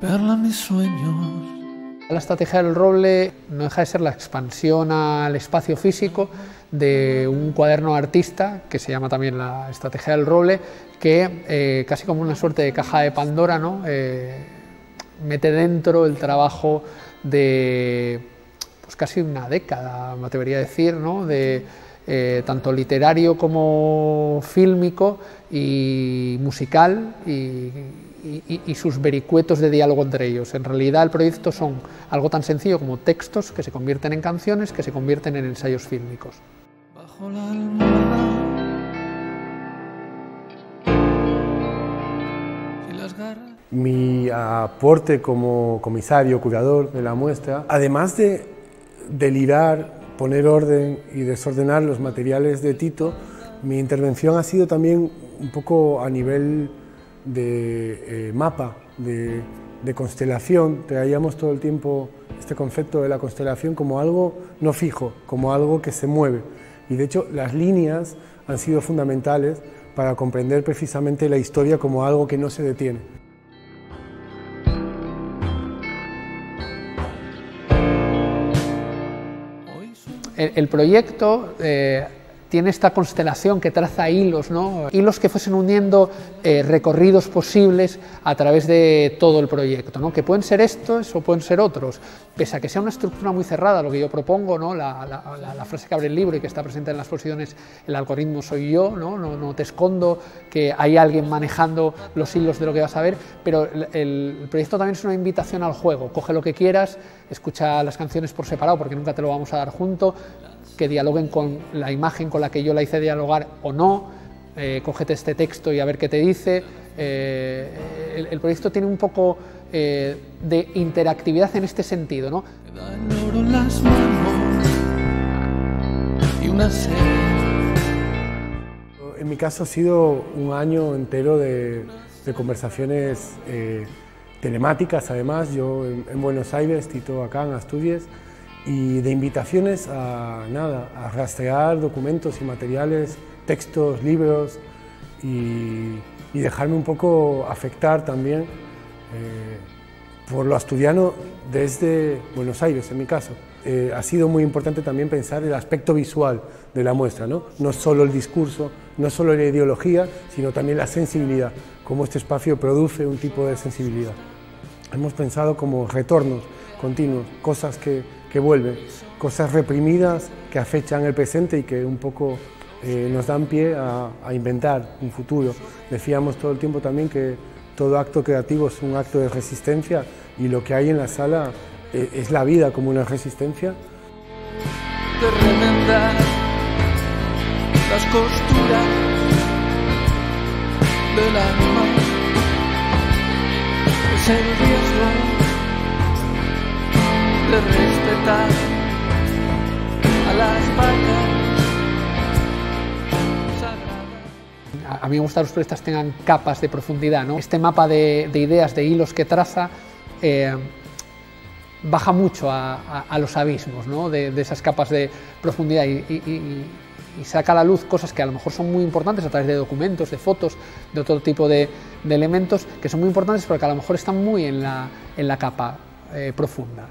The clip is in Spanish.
perla mis sueños. La estrategia del roble no deja de ser la expansión al espacio físico de un cuaderno artista que se llama también la estrategia del roble, que eh, casi como una suerte de caja de Pandora, ¿no? Eh, mete dentro el trabajo de pues casi una década, me atrevería a decir, ¿no? de eh, tanto literario como fílmico y musical y, y, sus vericuetos de diálogo entre ellos. En realidad el proyecto son algo tan sencillo como textos que se convierten en canciones, que se convierten en ensayos fílmicos. Bajo la almohada, y las garras. Mi aporte como comisario, curador de la muestra, además de delirar, poner orden y desordenar los materiales de Tito, mi intervención ha sido también un poco a nivel de eh, mapa, de, de, constelación, traíamos todo el tiempo este concepto de la constelación como algo no fijo, como algo que se mueve. Y de hecho las líneas han sido fundamentales para comprender precisamente la historia como algo que no se detiene. El, proyecto eh, tiene esta constelación que traza hilos, ¿no? hilos que fuesen uniendo eh, recorridos posibles a través de todo el proyecto, ¿no? que pueden ser estos o pueden ser otros, pese a que sea una estructura muy cerrada, lo que yo propongo, ¿no? la, la, la frase que abre el libro y que está presente en las posiciones, el algoritmo soy yo, ¿no? No, no te escondo que hay alguien manejando los hilos de lo que vas a ver, pero el, el proyecto también es una invitación al juego, coge lo que quieras, escucha las canciones por separado porque nunca te lo vamos a dar junto, que dialoguen con la imagen con la que yo la hice dialogar o no, eh, cógete este texto y a ver qué te dice. Eh, el, el, proyecto tiene un poco eh, de interactividad en este sentido. ¿no? En mi caso ha sido un año entero de, de conversaciones eh, telemáticas, además, yo en, en Buenos Aires, Tito acá en Asturias, y de invitaciones a nada, a rastrear documentos y materiales, textos, libros y, y dejarme un poco afectar también eh, por lo asturiano desde Buenos Aires, en mi caso. Eh, ha sido muy importante también pensar el aspecto visual de la muestra, ¿no? no solo el discurso, no solo la ideología, sino también la sensibilidad, cómo este espacio produce un tipo de sensibilidad. Hemos pensado como retornos continuos, cosas que, que vuelven, cosas reprimidas que afechan el presente y que un poco eh, nos dan pie a, inventar un futuro. Decíamos todo el tiempo también que todo acto creativo es un acto de resistencia y lo que hay en la sala eh, es la vida como una resistencia. A mí me gusta que los proyectos tengan capas de profundidad. ¿no? Este mapa de, de, ideas, de hilos que traza, eh, baja mucho a, los abismos ¿no? de, esas capas de profundidad y, saca a la luz cosas que a lo mejor son muy importantes a través de documentos, de fotos, de otro tipo de, de elementos que son muy importantes pero que a lo mejor están muy en la, en la capa eh, profunda.